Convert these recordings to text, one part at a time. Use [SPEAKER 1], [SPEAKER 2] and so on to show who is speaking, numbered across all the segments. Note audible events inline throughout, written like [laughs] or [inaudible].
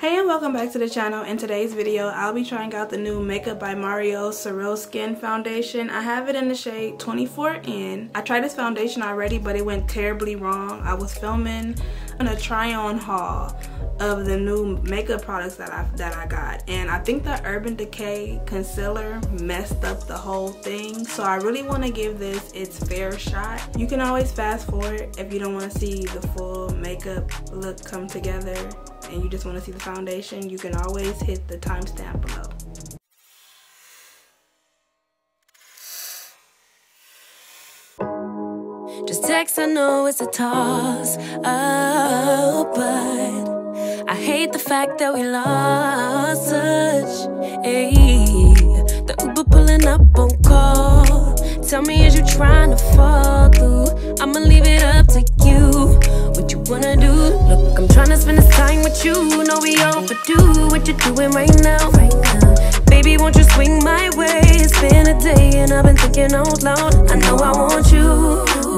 [SPEAKER 1] Hey and welcome back to the channel. In today's video, I'll be trying out the new Makeup by Mario Surreal Skin Foundation. I have it in the shade 24N. I tried this foundation already, but it went terribly wrong. I was filming a try-on haul of the new makeup products that I that I got and I think the Urban Decay concealer messed up the whole thing so I really want to give this its fair shot you can always fast forward if you don't want to see the full makeup look come together and you just want to see the foundation, you can always hit the timestamp below.
[SPEAKER 2] Just text, I know it's a toss up, but I hate the fact that we lost touch. Ayy, the Uber pulling up on call. Tell me, is you trying to fall through? I'ma leave it up to you. What you wanna do? Look, I'm trying to spend this time with you. Know we overdue. What you doing right now? Right now. Baby, won't you swing my way? It's been a day and I've been thinking out loud. I know I want you.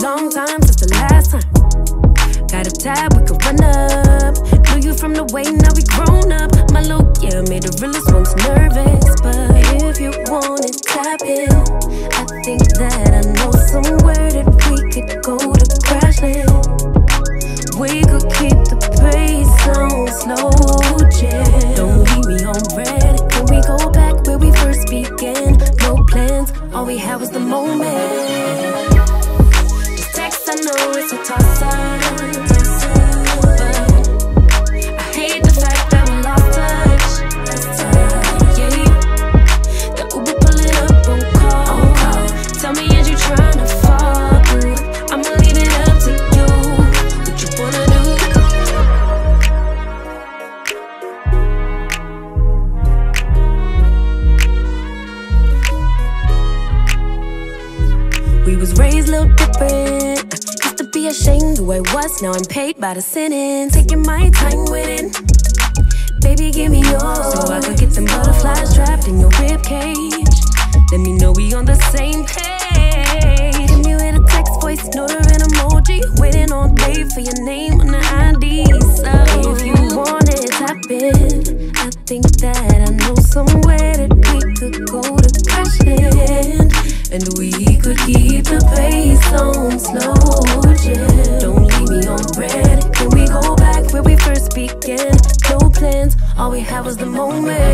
[SPEAKER 2] Long time since the last time. Got a tab, we could run up. Knew you from the way, now we grown up. My look, yeah, made the realest ones nervous. But if you want it, tap in. We had was the moment. Just text, I know it's a toss Now I'm paid by the sentence. Taking my time with it. Baby, give me yours. So I could get them butterflies trapped in your rib cage. Let me know we on the same page. Give me with a text, voice note, or an emoji. Waiting all day for your name was the moment.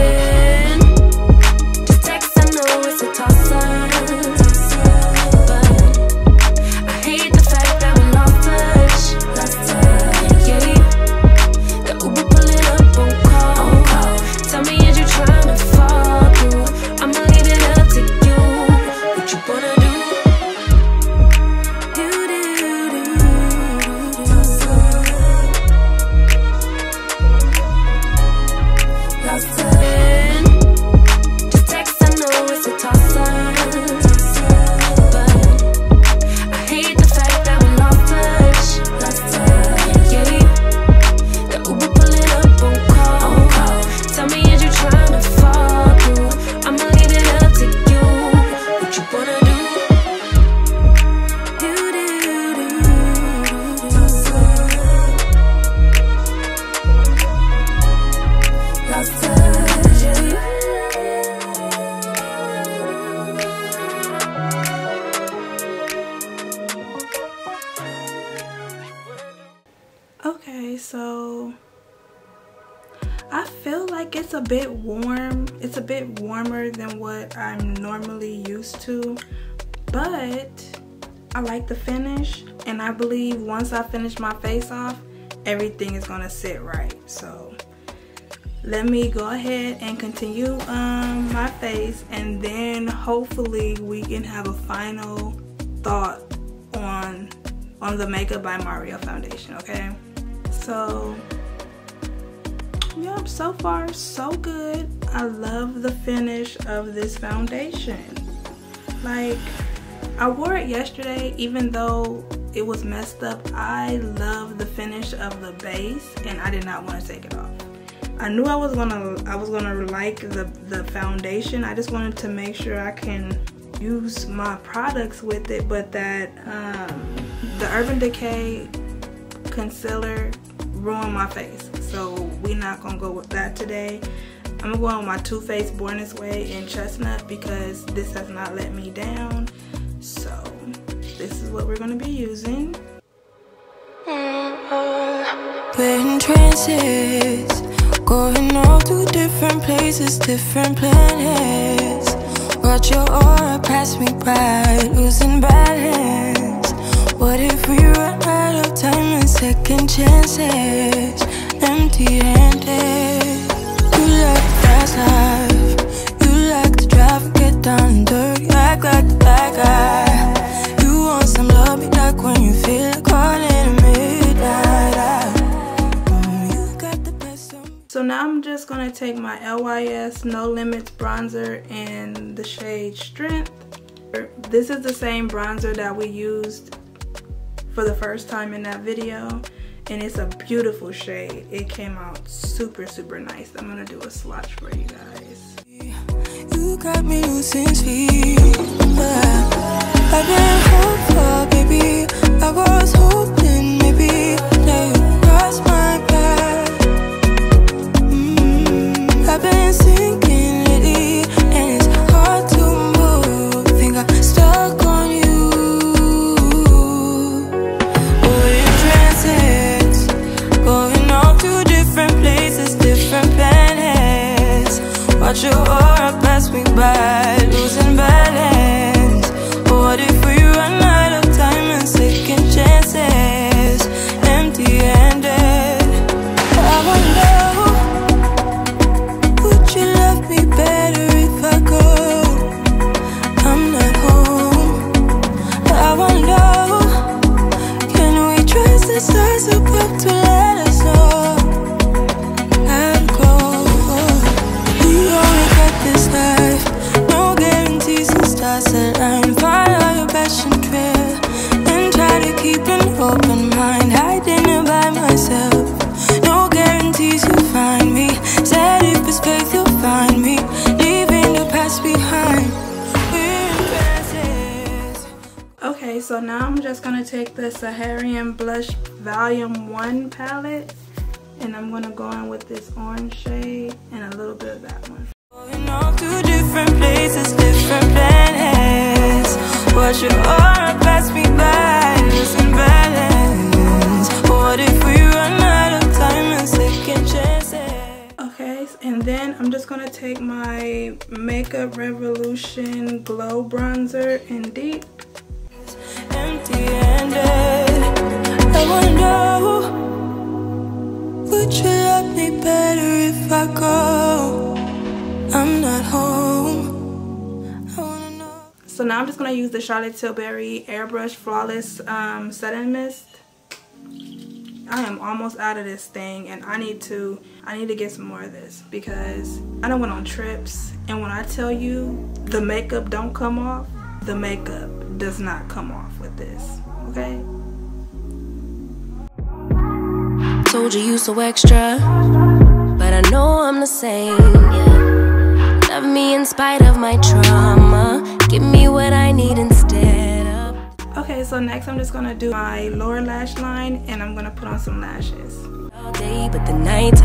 [SPEAKER 2] I
[SPEAKER 1] feel like it's a bit warm. It's a bit warmer than what I'm normally used to, but I like the finish and I believe once I finish my face off, everything is gonna sit right. So let me go ahead and continue um, my face and then hopefully we can have a final thought on on the Makeup by Mario foundation, okay? so yep so far so good. I love the finish of this foundation. Like i wore it yesterday even though it was messed up. I love the finish of the base and i did not want to take it off. I knew i was gonna i was gonna like the the foundation. I just wanted to make sure i can use my products with it but that um, the urban decay concealer ruined my face. So we not gonna go with that today. I'm gonna go on my Too Faced Born This Way in Chestnut because this has not let me down. So this is what we're gonna be using.
[SPEAKER 3] We're trances, going all to different places, different planets. Watch your aura pass me by, losing balance. What if we run out of time and second chances? Empty handed. You like the fast life, you like to drive and get down and dirty, act like the bad guy. You want some love, be like when you feel midnight. Mm.
[SPEAKER 1] So now I'm just gonna take my LYS No Limits bronzer in the shade Strength. This is the same bronzer that we used for the first time in that video and it's a beautiful shade. It came out super, super nice. I'm gonna do a swatch for you guys.
[SPEAKER 3] You got me losing sleep. I've been hopeful, baby. I was hoping maybe that you my path. Mm, I've been
[SPEAKER 1] Okay, so now I'm just gonna take the Saharan Blush Volume 1 palette and I'm gonna go in with this orange shade and a little bit of that one.
[SPEAKER 3] Going off to different places, different planets. Watch your aura pass me by, losing balance. What if we run out of time and second chances?
[SPEAKER 1] Okay, and then I'm just gonna take my Makeup Revolution Glow Bronzer in Deep.
[SPEAKER 3] Would you love me better if I go? I'm not home. I wanna know.
[SPEAKER 1] So now I'm just gonna use the Charlotte Tilbury Airbrush Flawless um, Setting Mist. I am almost out of this thing and I need to I need to get some more of this because I don't went on trips and when I tell you the makeup don't come off, the makeup does not come off with this. Okay?
[SPEAKER 3] Told you you so extra, but I know I'm the same. Yeah. Love me in spite of my trauma. Give me what I need instead of.
[SPEAKER 1] Okay, so next I'm just gonna do my lower lash line and I'm gonna put on some lashes.
[SPEAKER 3] All day, but the night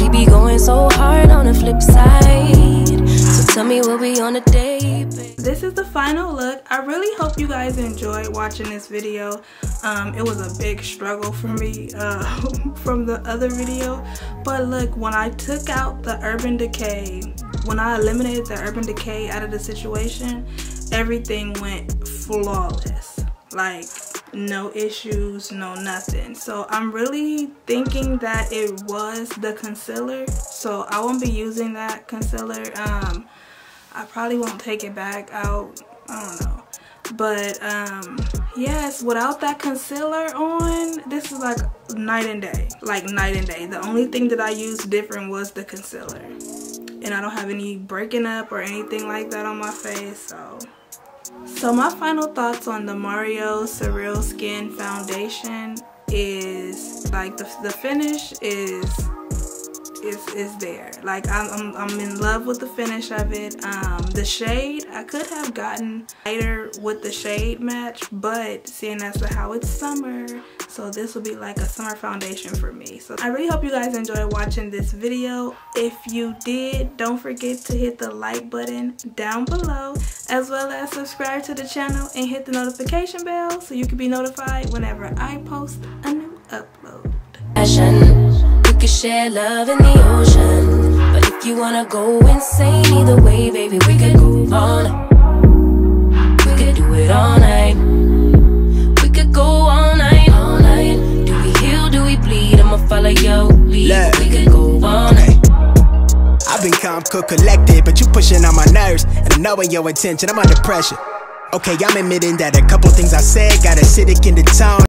[SPEAKER 3] we be going so hard on the flip side. So tell me what we on a day, babe.
[SPEAKER 1] This is the final look. I really hope you guys enjoyed watching this video. Um, it was a big struggle for me uh, [laughs] from the other video. But look, when I took out the Urban Decay, when I eliminated the Urban Decay out of the situation, everything went flawless. Like, no issues, no nothing. So I'm really thinking that it was the concealer. So I won't be using that concealer. Um, I probably won't take it back out. I don't know. But um, yes, without that concealer on, this is like night and day. Like night and day. The only thing that I used different was the concealer. And I don't have any breaking up or anything like that on my face. So so my final thoughts on the Mario Surreal Skin Foundation is like the, the finish is is is there. Like I'm, I'm, I'm in love with the finish of it. Um, the shade I could have gotten lighter with the shade match, but seeing as to how it's summer, so this will be like a summer foundation for me. So I really hope you guys enjoyed watching this video. If you did, don't forget to hit the like button down below, as well as subscribe to the channel and hit the notification bell so you can be notified whenever I post a new upload.
[SPEAKER 2] Could share love in the ocean. But if you wanna go insane either way, baby, we could go on. We could do it all night. We could go all night, all night. Do we heal, do we bleed? I'ma follow your lead.
[SPEAKER 4] Look.
[SPEAKER 2] We could go all night.
[SPEAKER 4] I've been calm, cool, collected, but you pushing on my nerves. And I'm knowing your intention, I'm under pressure. Okay, I'm admitting that a couple things I said got acidic in the tone.